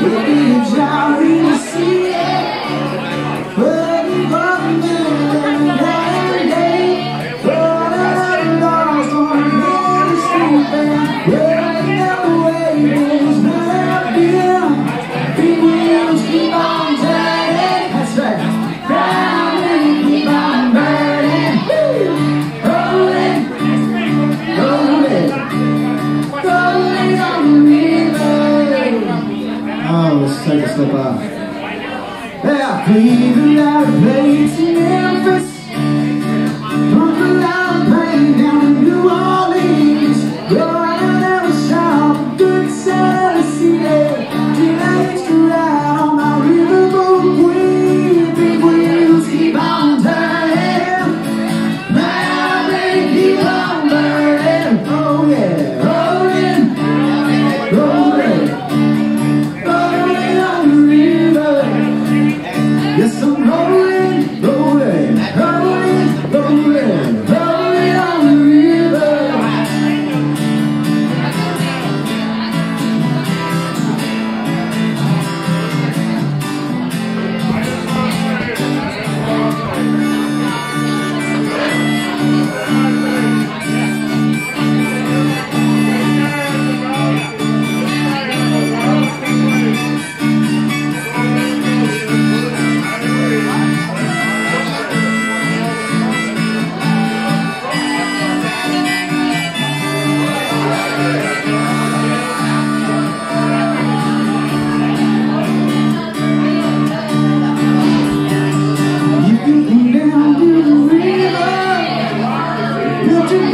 Thank you. slip up. Yeah, I played and I played to Memphis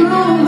Oh.